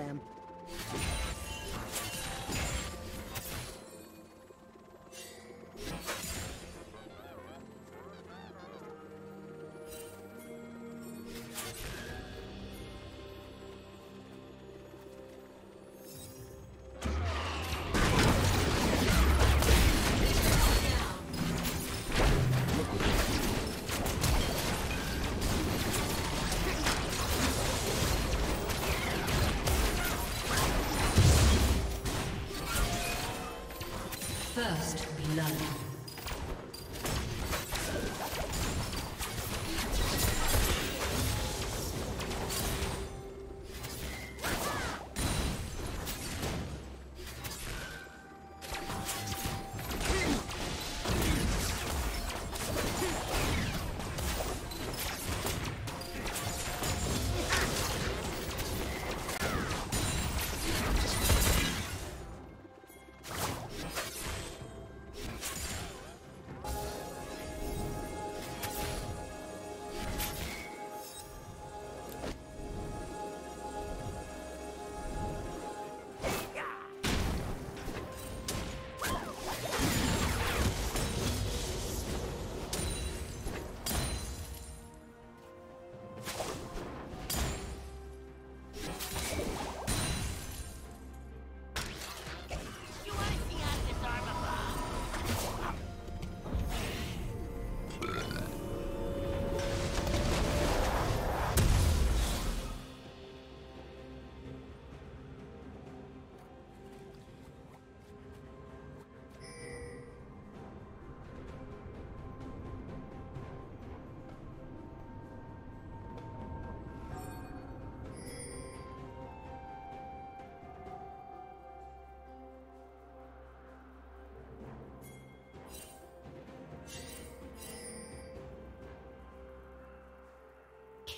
diagram. First blood.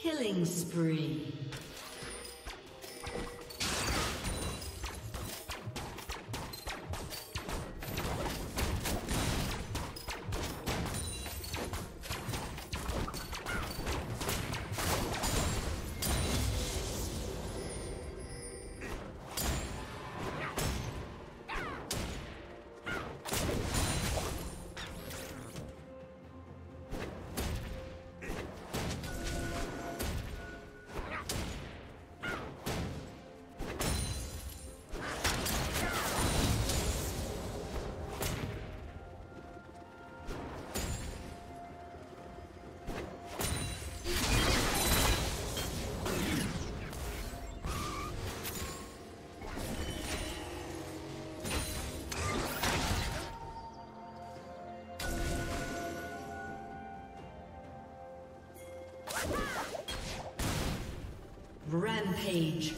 Killing spree. Rampage.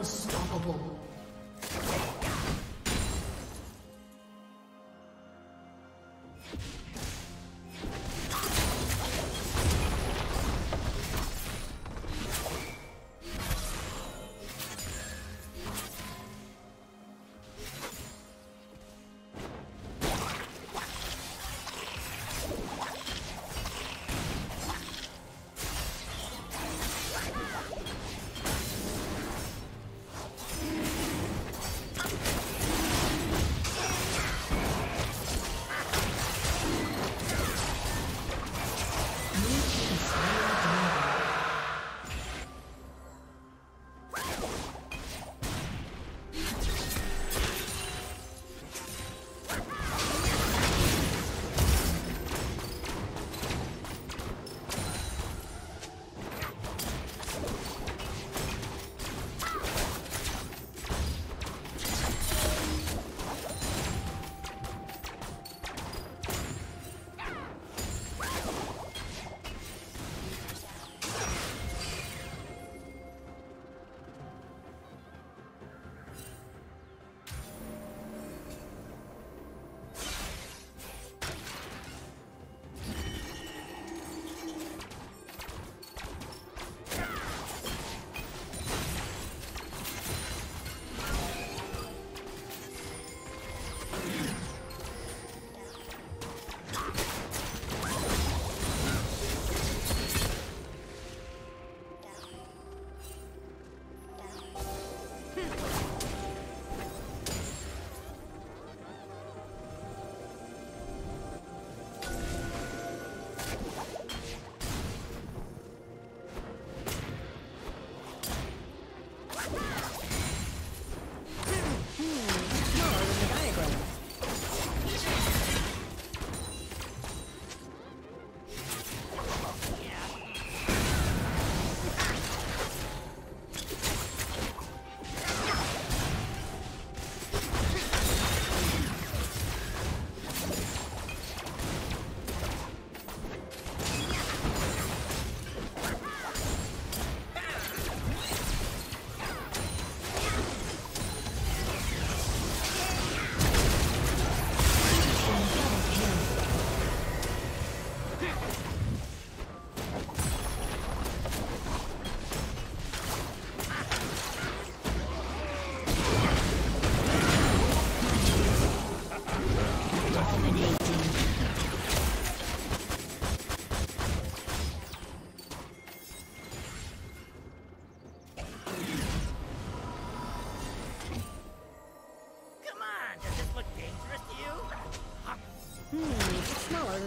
Unstoppable.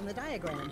the diagram.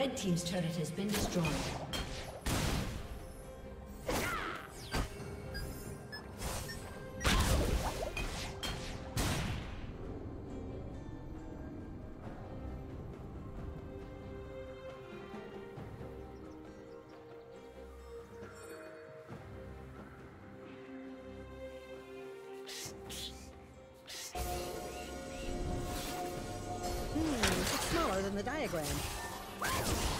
Red Team's turret has been destroyed. Hmm, smaller than the diagram. Let's go.